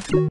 あっ。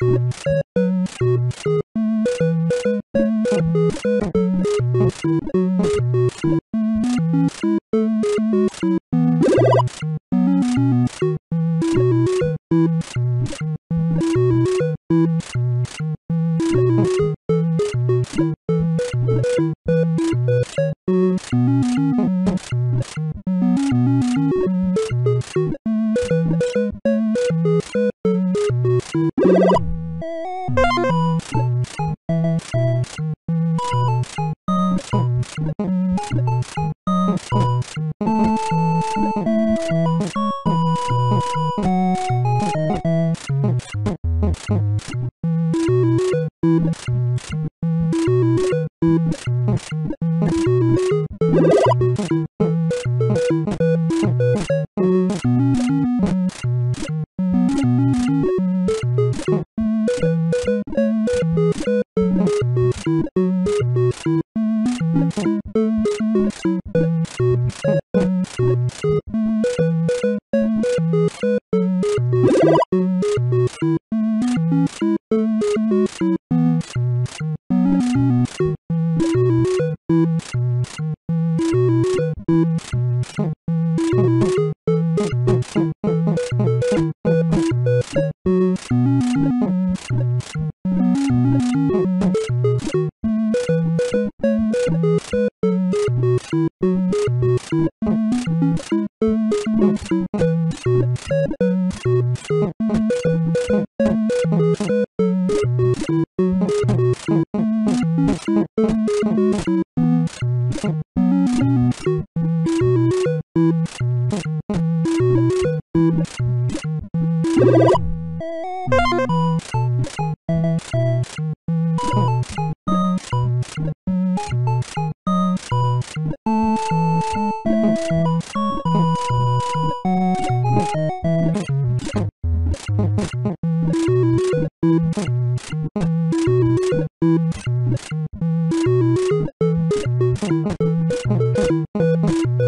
you. Música you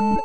you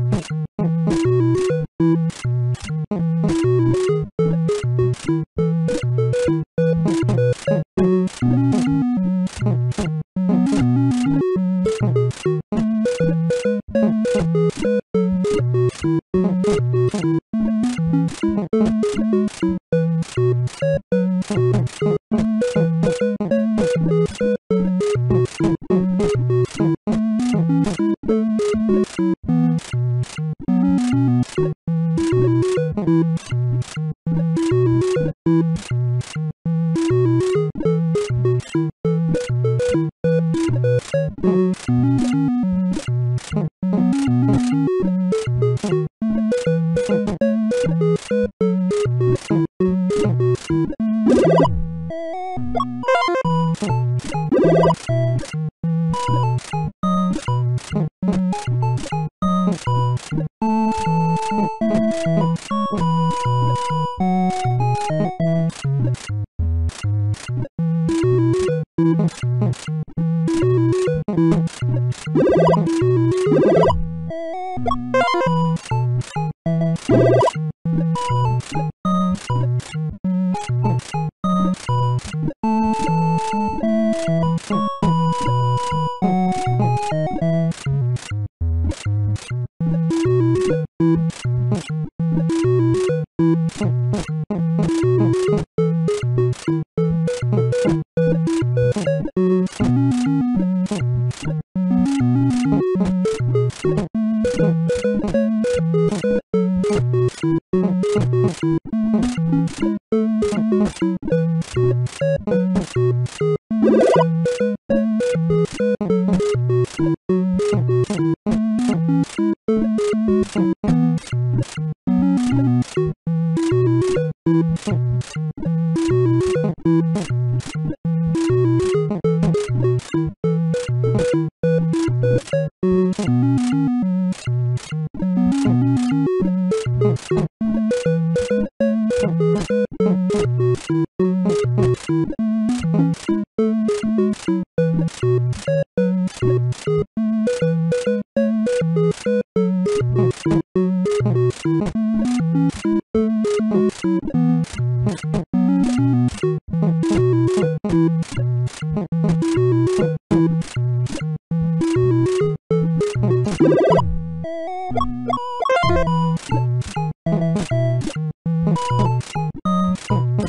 Mm-hmm.